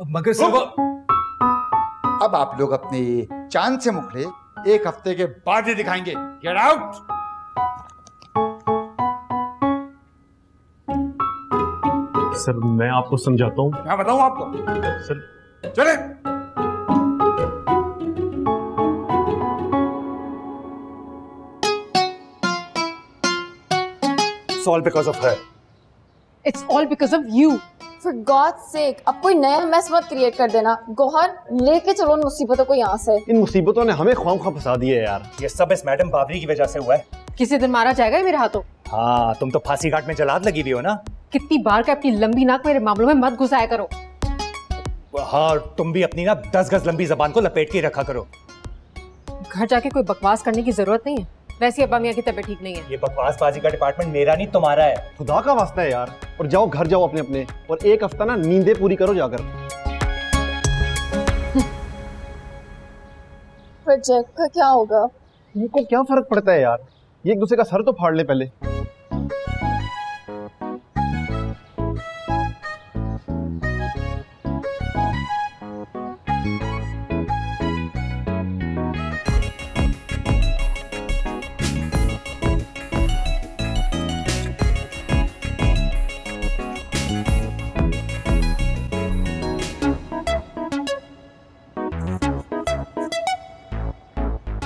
मगर सर वो अब आप लोग अपने चाँद से मुखड़े एक हफ़्ते के बाद ही दिखाएँगे। गेट आउट सर मैं आपको समझाता हूँ। मैं बताऊँ आपको? सर। चले। It's all because of her. It's all because of you. For God's sake, अब कोई नया मैस मत क्रिएट कर देना। गौहर लेके चलो उन मुसीबतों को यहाँ से। इन मुसीबतों ने हमें ख्वाम खा फंसा दिए यार। ये सब इस मैडम बाबरी की वजह से हुआ है। किसी दिन मारा जाएगा मेरे हाथों? हाँ तुम तो फांसी घाट में जलाद लगी हुई हो ना। कितनी बार का अपनी लंबी नाक मेरे मामलों में मत घुसाया करो। हाँ तुम भी अपनी ना दस गज लंबी जबान को लपेट के रखा करो। घर जाके कोई बकवास करने की ज़रूरत नहीं है। वैसे अब अब्बा मियाँ की तबीयत ठीक नहीं है। ये बकवास बाजी का डिपार्टमेंट मेरा नहीं तुम्हारा है। खुदा का वास्ता है यार। और जाओ घर जाओ अपने अपने और एक हफ़्ता ना नींदे पूरी करो जाकर। प्रोजेक्ट का क्या होगा? इनको क्या फ़र्क पड़ता है यार? ये एक दूसरे का सर तो फाड़ ले पहले।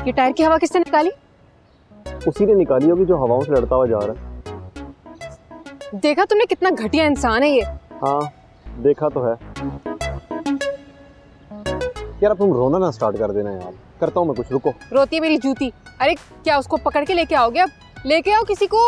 ये टायर की हवा किसने निकाली? उसी ने निकाली होगी जो हवाओं से लड़ता हुआ जा रहा है। देखा तुमने कितना घटिया इंसान है ये। हाँ देखा तो है। यार अब तुम रोना ना स्टार्ट कर देना यार। करता हूँ मैं कुछ रुको। रोती है मेरी जूती। अरे क्या उसको पकड़ के लेके आओगे अब? लेके आओ किसी को।